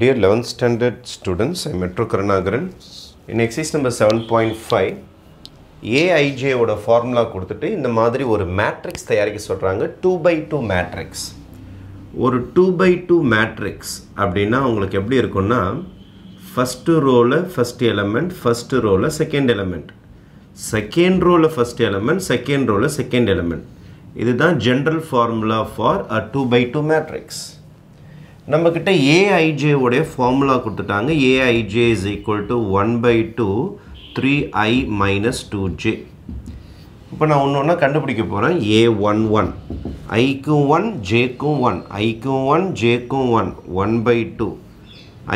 Dear 11th standard students, metro Metro in In exercise number 7.5, five ஓட formula கொடுத்துட்டு இந்த மாதிரி ஒரு மேட்ரிக்ஸ் தயாரிக்க சொல்கிறாங்க டூ பை டூ மேட்ரிக்ஸ் ஒரு டூ பை டூ மேட்ரிக்ஸ் அப்படின்னா உங்களுக்கு எப்படி இருக்கும்னா ஃபஸ்ட்டு ரோவில் ஃபஸ்ட் எலமெண்ட் ஃபஸ்ட்டு ரோவில் செகண்ட் எலமெண்ட் செகண்ட் ரோவில் ஃபஸ்ட் எலமெண்ட் செகண்ட் ரோவில் செகண்ட் எலமெண்ட் இதுதான் general formula for a two by two matrix நம்மக்கிட்ட ஏஐஜே உடைய ஃபார்முலா கொடுத்துட்டாங்க. AIJ is equal to one by two three I minus two J இப்போ நான் ஒன்று ஒன்றா கண்டுபிடிக்க போகிறேன் ஏ ஒன் ஒன் ஐக்கும் ஒன் ஜேக்கும் ஒன் ஐக்கும் ஒன் ஜேக்கும் ஒன் ஒன் பை டூ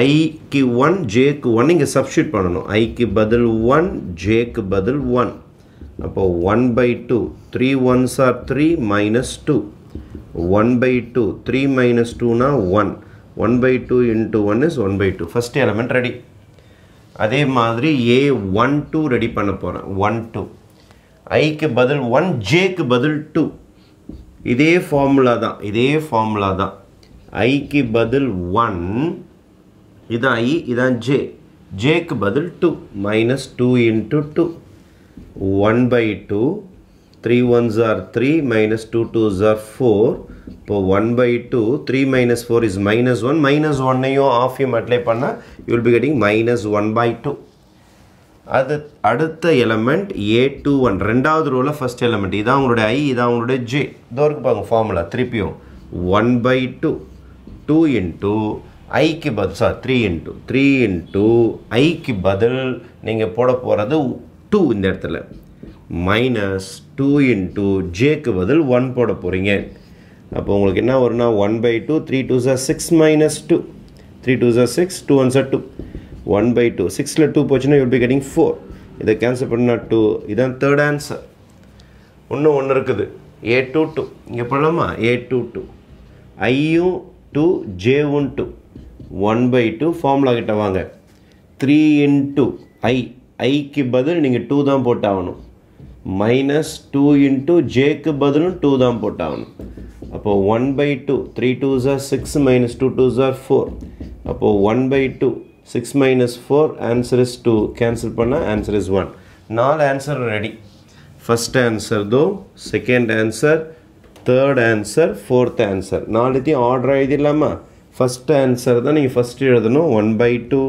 ஐக்கு ஒன் ஜேக்கு ஒன் இங்கே சப்ஸ்டியூட் பண்ணணும். ஐக்கு பதில் ஒன் ஜேக்கு பதில் ஒன் அப்போ one by two three ones are three minus two one by two three minus டூனா one one by two into one is one by two first element ready அதே மாதிரி ஏ ஒன் டூ ரெடி பண்ண போகிறேன் one two ஐக்கு பதில் one ஜேக்கு பதில் two இதே ஃபார்முலா தான். இதே ஃபார்முலா தான். ஐக்கு பதில் ஒன் இதான் ஐ இதான் ஜே ஜேக்கு பதில் two minus two into two one by two three ones are three minus two twos are four இப்போ one by two three minus four is minus one minus ஒன்னையும் ஆஃபையும் அப்ளை பண்ணால் you will be getting minus one by two அது அடுத்த element ஏ two one ரெண்டாவது ரோவில் first element இதான் உங்களுடைய ஐ இதான் உங்களுடைய ஜே இதோ இருக்கு பாருங்க ஃபார்முலா திருப்பியும் one by two two into ஐக்கு பதில் sir three into three into ஐக்கு பதில் நீங்கள் போட போகிறது டூ இந்த இடத்துல. மைனஸ் டூ இன்டூ ஜேக்கு பதில் ஒன் போட போகிறீங்க அப்போ உங்களுக்கு என்ன வரும்னா one by two three two sir six minus two three two sir six two one sir two one by two சிக்ஸில் டூ போச்சுன்னா யூல் பி கெட்டிங் ஃபோர் இதை கேன்சல் பண்ணால் டூ இதான் தேர்ட் ஆன்சர் இன்னும் ஒன்று இருக்குது. ஏ டூ டூ இங்கே போடலாமா? ஏ டூ டூ ஐயும் two ஜேவும் two one by two formula கிட்ட வாங்க. த்ரீ இன்ட்டு ஐ ஐக்கு பதில் நீங்கள் டூ தான் போட்டாகணும். மைனஸ் டூ இன்ட்டு ஜேக்கு பதிலும் டூ தான் போட்டாகணும். அப்போது one by two three two sir six minus two two sir four அப்போது one by two six minus four answer is two cancel பண்ணால் ஆன்சர் இஸ் ஒன் நாலு ஆன்சர் ரெடி ஃபஸ்ட் ஆன்சர் தோ second answer third answer fourth answer நாலுத்தையும் order எழுதிடலாமா first answer தான் நீங்கள் first எழுதணும். One by two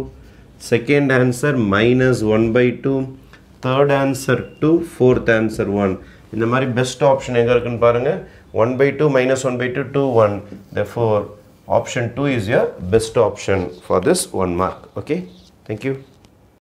second answer minus one by two third answer two fourth answer one இந்த மாதிரி best option எங்கே இருக்குன்னு பாருங்கள் one by two minus one by two two one the four option two is your best option for this one mark okay thank you